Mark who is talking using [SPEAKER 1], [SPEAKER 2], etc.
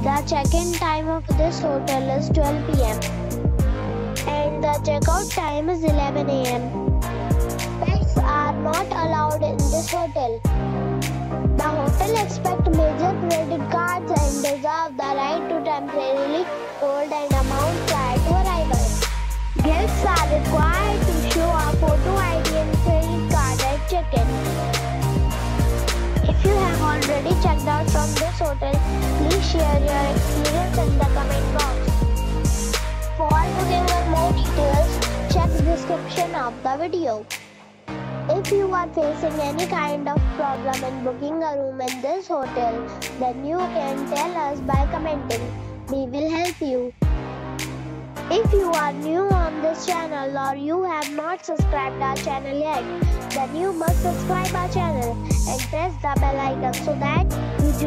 [SPEAKER 1] The check-in time of this hotel is 12 pm and the checkout time is 11 am. Pets are not allowed in this hotel. The hotel accepts major credit cards and reserves the right to temporarily hold an amount prior to arrival. Guests are required to show a photo ID and credit card at check-in. If you have already checked out from this share your experience in the comment box. For booking or more details, check description of the video. If you are facing any kind of problem in booking a room in this hotel, then you can tell us by commenting. We will help you. If you are new on this channel or you have not subscribed our channel yet, then you must subscribe our channel and press the bell icon so that